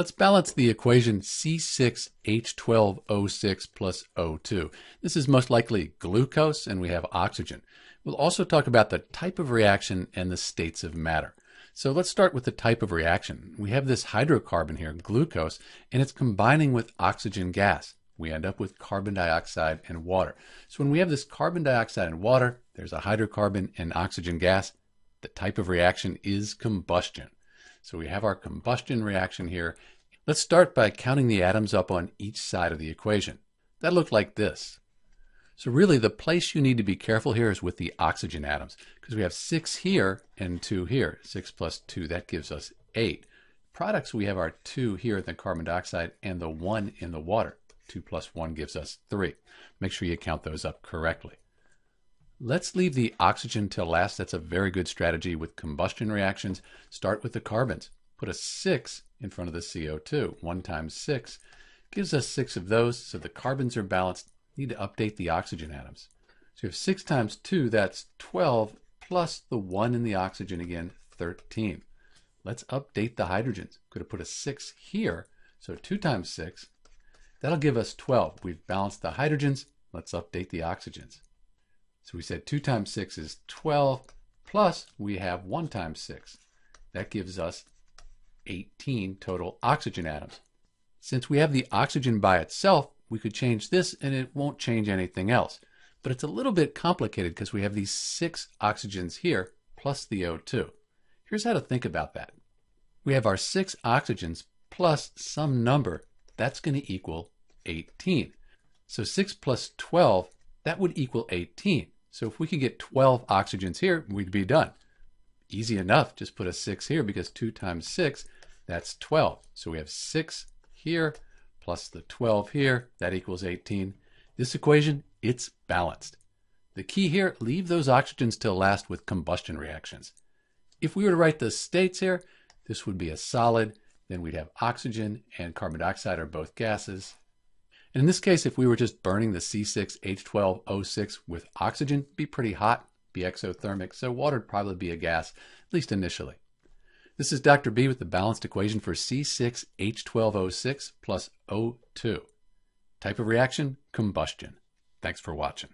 Let's balance the equation C6H12O6 plus O2. This is most likely glucose and we have oxygen. We'll also talk about the type of reaction and the states of matter. So let's start with the type of reaction. We have this hydrocarbon here, glucose, and it's combining with oxygen gas. We end up with carbon dioxide and water. So when we have this carbon dioxide and water, there's a hydrocarbon and oxygen gas. The type of reaction is combustion. So we have our combustion reaction here. Let's start by counting the atoms up on each side of the equation. That looked like this. So really the place you need to be careful here is with the oxygen atoms because we have 6 here and 2 here. 6 plus 2, that gives us 8. Products, we have our 2 here the carbon dioxide and the 1 in the water. 2 plus 1 gives us 3. Make sure you count those up correctly. Let's leave the oxygen till last. That's a very good strategy with combustion reactions. Start with the carbons. Put a 6 in front of the CO2. 1 times 6 gives us 6 of those, so the carbons are balanced. Need to update the oxygen atoms. So have 6 times 2, that's 12, plus the 1 in the oxygen again, 13. Let's update the hydrogens. Could have put a 6 here, so 2 times 6. That'll give us 12. We've balanced the hydrogens. Let's update the oxygens. So we said 2 times 6 is 12, plus we have 1 times 6. That gives us 18 total oxygen atoms. Since we have the oxygen by itself, we could change this and it won't change anything else. But it's a little bit complicated because we have these six oxygens here plus the O2. Here's how to think about that. We have our six oxygens plus some number. That's going to equal 18. So 6 plus 12, that would equal 18. So if we could get 12 oxygens here, we'd be done. Easy enough, just put a 6 here because 2 times 6, that's 12. So we have 6 here plus the 12 here, that equals 18. This equation, it's balanced. The key here, leave those oxygens till last with combustion reactions. If we were to write the states here, this would be a solid, then we'd have oxygen and carbon dioxide are both gases, and in this case, if we were just burning the C6H12O6 with oxygen, be pretty hot, be exothermic, so water would probably be a gas, at least initially. This is Dr. B with the balanced equation for C6H12O6 plus O2. Type of reaction, combustion. Thanks for watching.